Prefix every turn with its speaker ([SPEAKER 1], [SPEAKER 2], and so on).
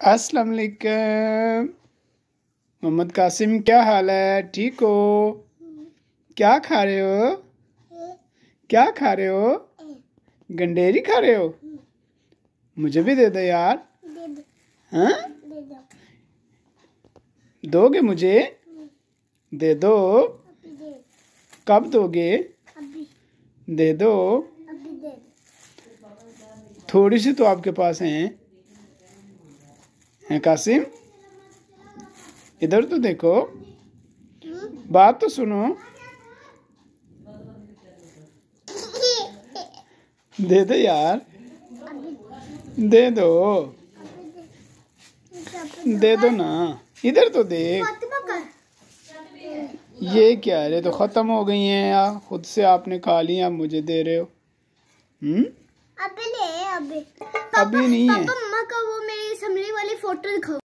[SPEAKER 1] अस्सलाम वालेकुम। मोहम्मद कासिम क्या हाल है? ठीक हो? क्या खा रहे हो? क्या खा रहे हो? गंडेरी खा रहे हो? मुझे भी दे दो यार। हाँ? दोगे मुझे? दे दो। कब दोगे? दे दो। थोड़ी सी तो आपके पास हैं। हैं कासिम? इधर तो देखो। बात तो सुनो। दे दो यार। दे दो। दे दो ना। इधर तो देख। ये क्या है? तो ख़त्म हो गई हैं। यार खुद से आपने खा लिया मुझे दे रहे हो। हम्म?
[SPEAKER 2] अभी ले अभी।
[SPEAKER 1] अभी नहीं है।
[SPEAKER 2] फ़ोटो दिखाओ।